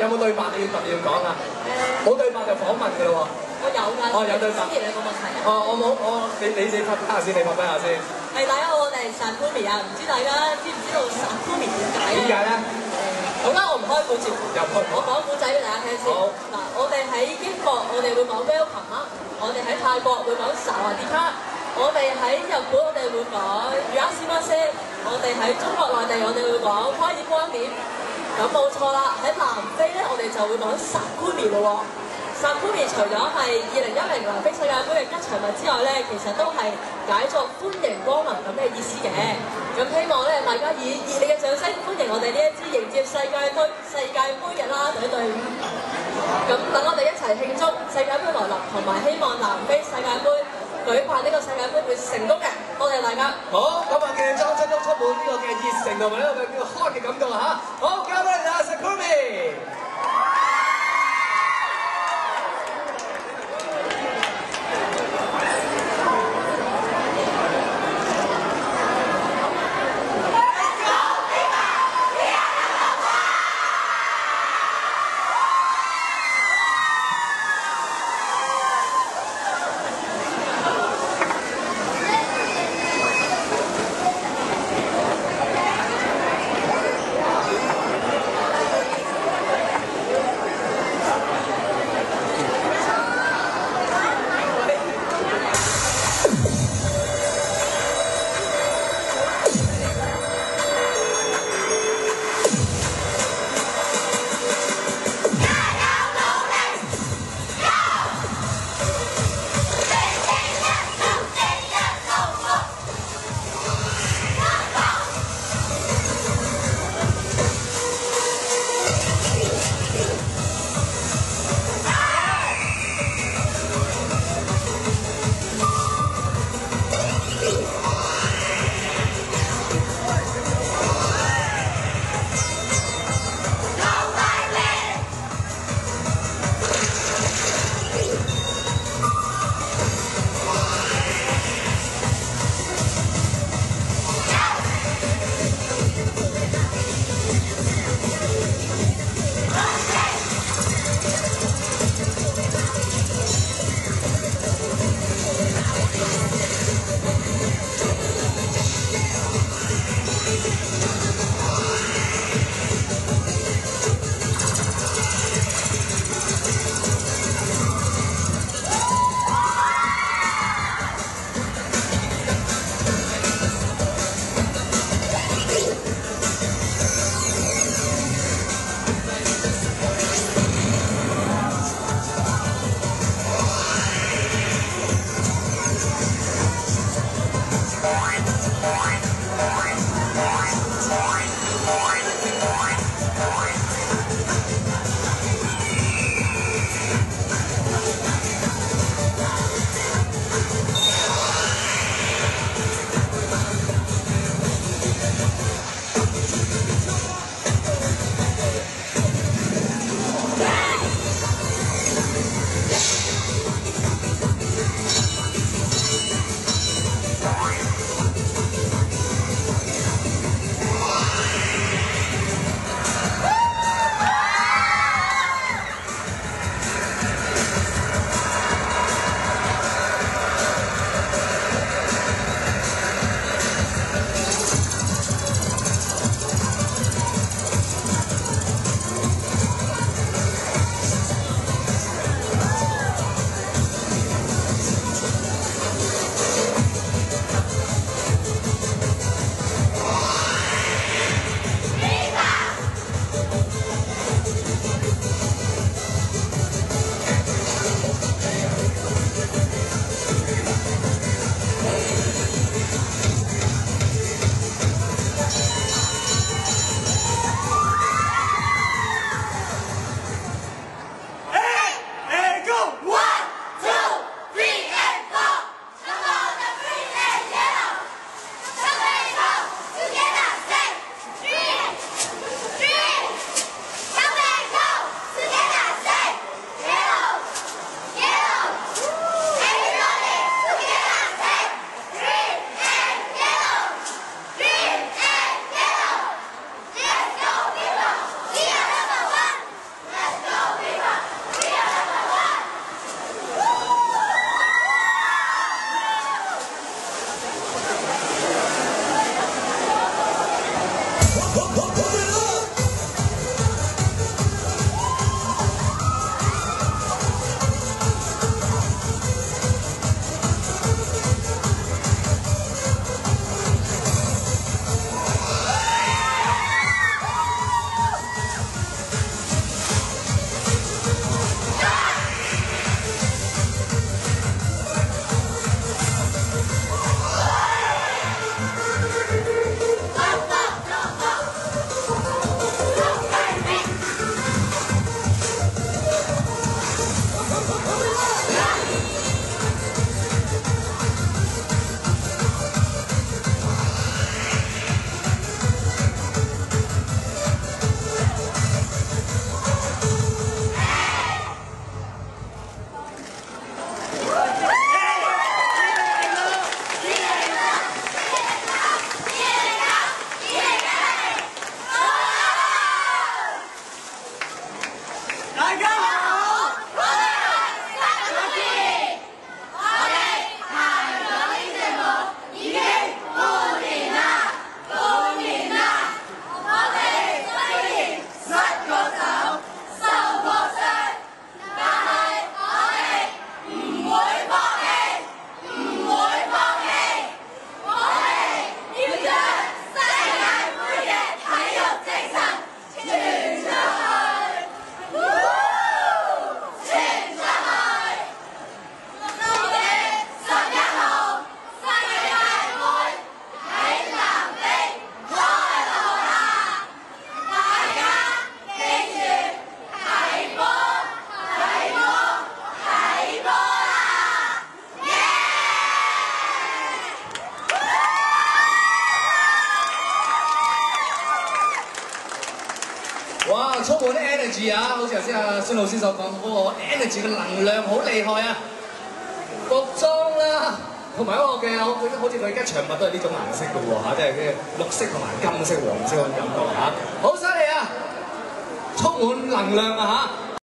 有冇對白你要特別要講啊？冇對白就訪問㗎咯喎。我有㗎。哦有對白之前有個問題啊。哦，我冇，我你你你發揮下先，你發揮下先。係大家好，我哋係 Sakumi 啊，唔知大家知唔知道 Sakumi 點解咧？點解咧？好啦，我唔開估字，入去我講古仔俾大家聽先。好嗱，我哋喺英國，我哋會講 welcome 啦；我哋喺泰國會講 sawadika；我哋喺日本，我哋會講 yashimasu；我哋喺中國內地，我哋會講花爾光點。咁冇錯啦，喺南非咧，我哋就會講 Sakumi 咯喎。Sakumi 除咗係二零一零南非世界盃嘅吉祥物之外咧，其實都係解作歡迎光臨咁嘅意思嘅。咁希望咧大家以熱烈嘅掌聲歡迎我哋呢一支迎接世界盃世界盃嘅啦隊隊伍。咁等我哋一齊慶祝世界盃來臨，同埋希望南非世界盃舉辦呢個世界盃會成功嘅。多謝大家。好，咁啊嘅裝真都充滿呢個嘅熱誠同埋呢個叫開嘅感覺啊。好，交俾你啦，Sakumi。Energy 啊，好似頭先阿孫老師所講，嗰、個 energy 嘅能量好厲害啊！服裝啦，同埋嗰個嘅，我覺得好似佢吉祥物都係呢種顏色嘅喎嚇，即係嘅綠色同埋金色、黃色嗰種感覺嚇，好犀利啊！充滿能量啊嚇！